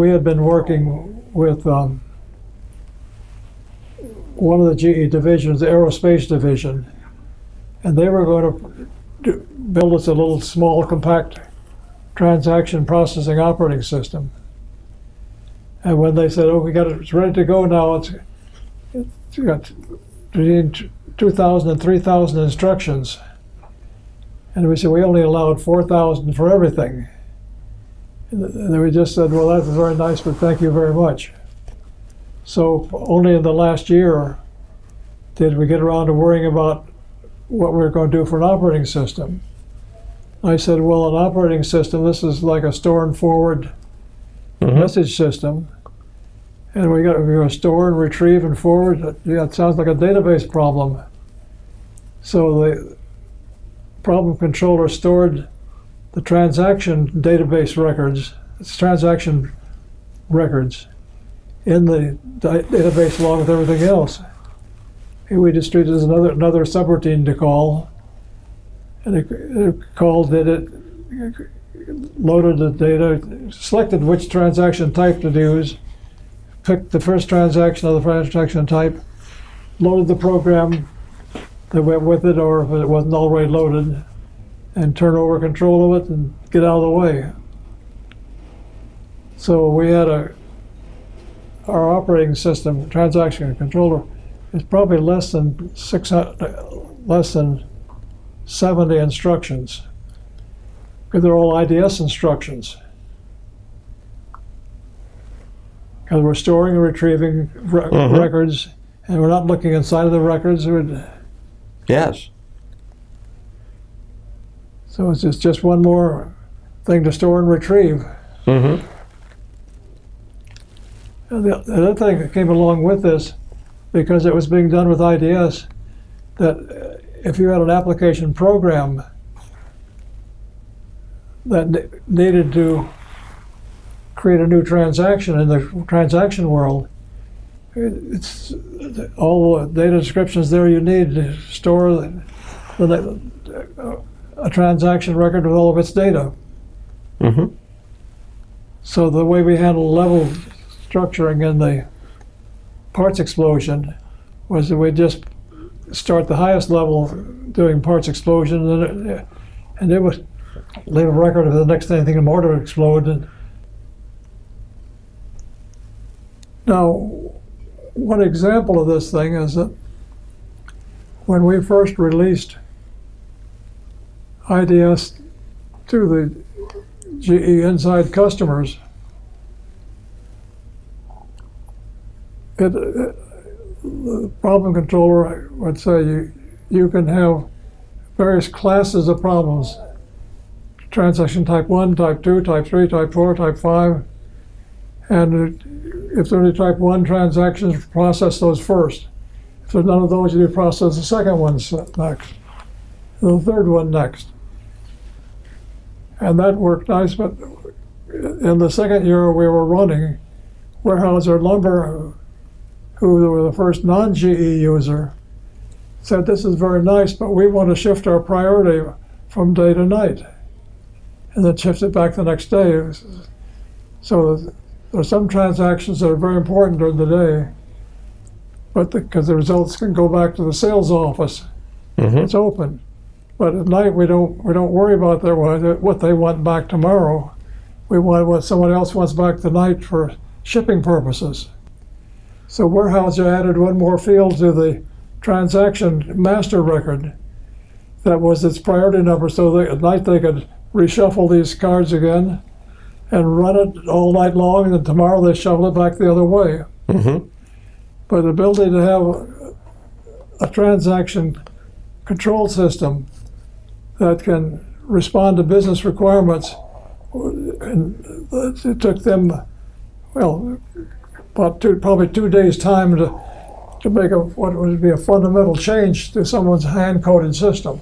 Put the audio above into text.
We had been working with um, one of the GE divisions, the aerospace division, and they were going to build us a little small, compact transaction processing operating system. And when they said, "Oh, we got it, it's ready to go now," it's, it's got between 2,000 and 3,000 instructions. And we said, we only allowed 4,000 for everything. And then we just said, well, that's very nice, but thank you very much. So only in the last year did we get around to worrying about what we were going to do for an operating system. I said, well, an operating system, this is like a store and forward Mhm. message system. And we got we got to store and retrieve and forward. Yeah, it sounds like a database problem. So the problem controller stored the transaction database records, transaction records, in the database along with everything else. And we just treated it as another another subroutine to call. And it, it called did it loaded the data, selected which transaction type to use, picked the first transaction of the transaction type, loaded the program that went with it, or if it wasn't already loaded, and turn over control of it and get out of the way. So we had a our operating system transaction controller is probably less than six hundred, less than seventy instructions because they're all IDS instructions. Because we're storing and retrieving re- Mhm. records, and we're not looking inside of the records. We're, Yes. So it's just, just one more thing to store and retrieve. Mm-hmm. And The, the other thing that came along with this, because it was being done with IDS, that uh, if you had an application program that ne- needed to create a new transaction in the transaction world, it's all the data descriptions there you need to store the, the, a transaction record with all of its data. Mm-hmm. So the way we handle level structuring in the parts explosion was that we just start the highest level doing parts explosion, and it, and it would leave a record of the next anything in mortar explode. And now, one example of this thing is that when we first released IDS to the GE inside customers, it, it, the problem controller would say you, you can have various classes of problems. Transaction type 1, type 2, type 3, type 4, type 5. And if there are type 1 transactions, process those first. If there's none of those, you do process the second one next, the third one next. And that worked nice, but in the second year we were running, Weyerhaeuser Lumber, who were the first non-GE user, said, this is very nice, but we want to shift our priority from day to night. And then shift it back the next day. So there are some transactions that are very important during the day, but because the, results can go back to the sales office, Mm-hmm. it's open. But at night, we don't, we don't worry about their, what they want back tomorrow. We want what someone else wants back tonight for shipping purposes. So Weyerhaeuser added one more field to the transaction master record that was its priority number, so that at night they could reshuffle these cards again and run it all night long, and then tomorrow they shuffle it back the other way. Mm-hmm. But the ability to have a transaction control system that can respond to business requirements, and it took them, well, about two, probably two days' time to, to make a, what would be a fundamental change to someone's hand-coded system.